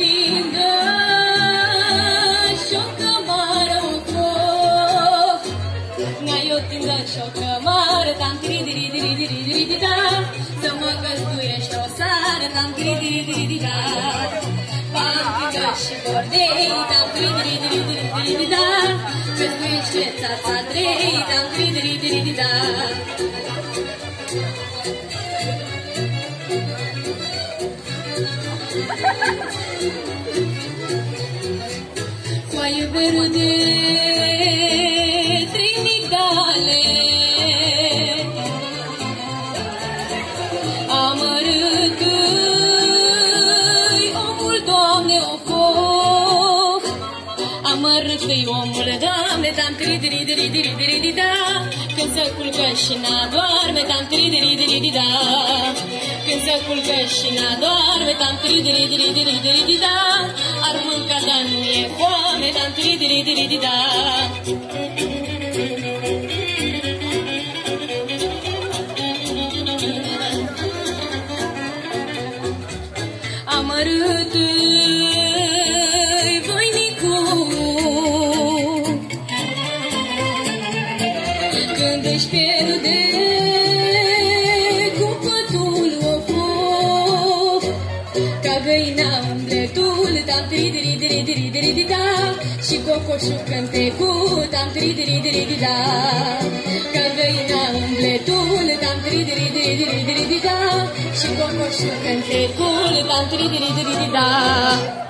tindă și-o cămară un foc. N-ai o tindă și-o cămară, tam tiri diri diri diri diri di da, să mă găzduiești o sară, tam tiri diri diri di da. Pam tindă și bordei, tam tiri diri diri diri diri di da, găzduiește țața trei, tam tiri diri diri di da. Coaie verde, trinitale, amărât-i omul, Doamne, o foc. Amărât-i omul, Doamne, tam tri diri diri diri diri di da, când se culcă și n-adorme, tam tri diri diri di da. Când se culcă și n-adorme, tam tri diri diri diri diri di da, ar mânca, dar nu e foame, tam tri diri diri di da. Amărât-i voinicul, când își pierde găina umbletul, tam tri diri diri diri diri di da, și cocoșul cântecul, tam tri diri diri di da, ca găina umbletul, tam tri diri diri diri diri di da, și cocoșul cântecul, tam tri diri diri di da.